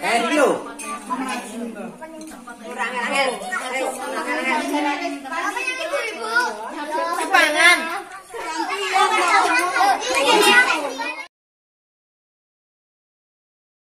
Eh, Rio. Kurang, kurang, eh, kurang, kurang,